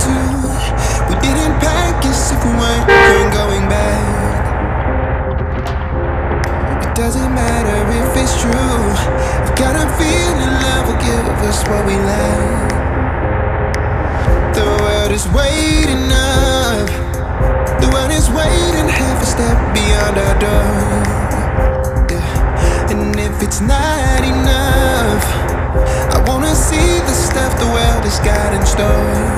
to. We didn't pack as if we weren't going back. It doesn't matter if it's true. I've got a feeling love will give us what we lack. The world is waiting up. The world is waiting half a step beyond our door. And if it's not enough, I wanna see the stuff the world has got in store.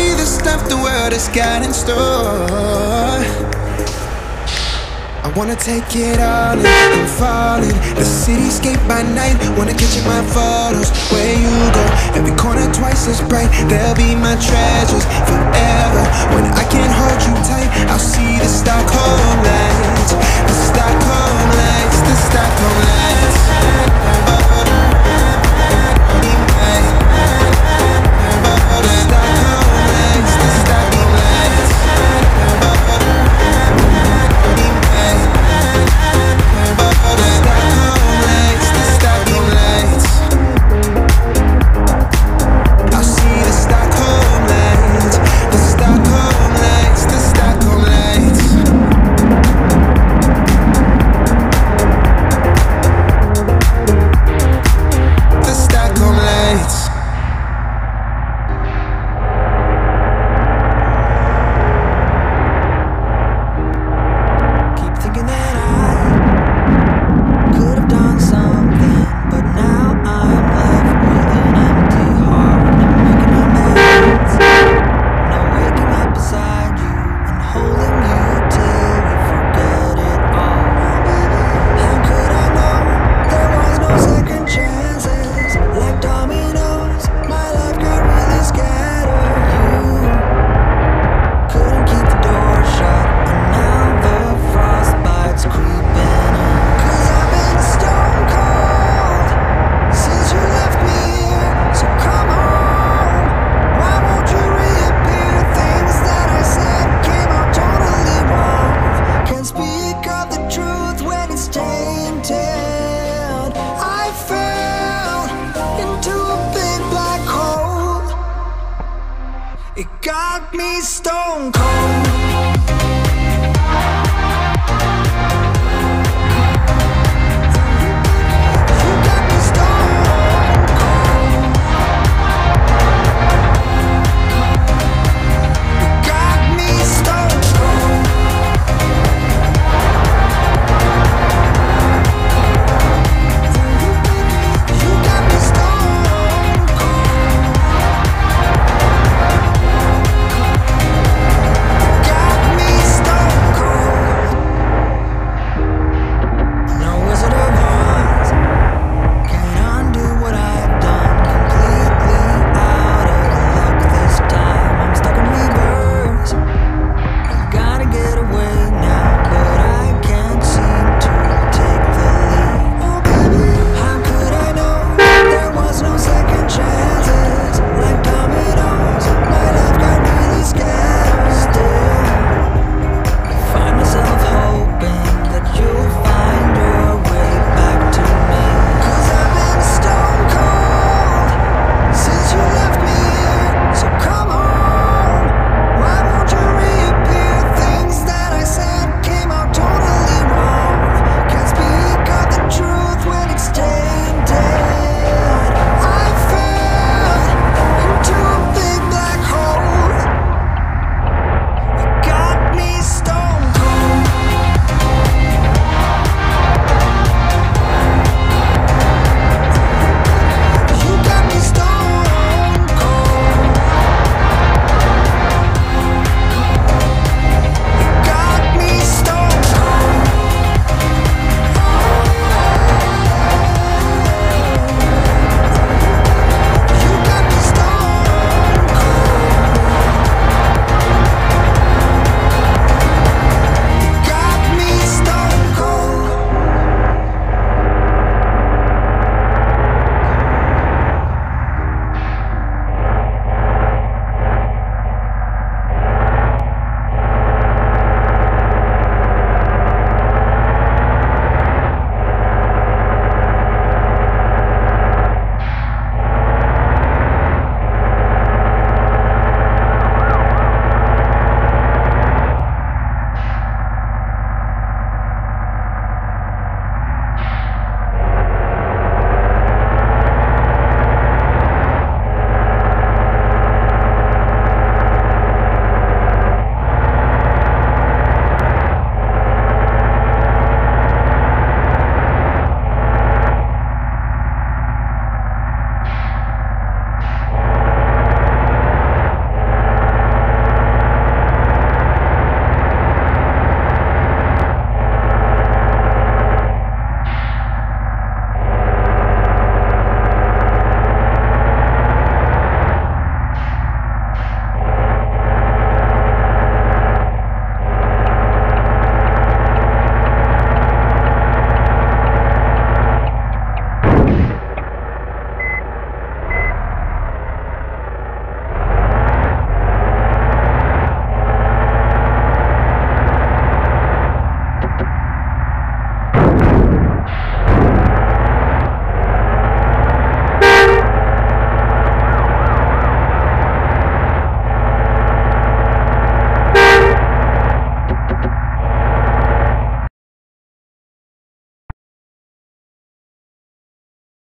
stuff the world has got in store. I wanna take it all in, I'm falling. The cityscape by night, wanna catch in my photos. Where you go, every corner twice as bright. They'll be my treasures forever. When I can't hold you tight, I'll see the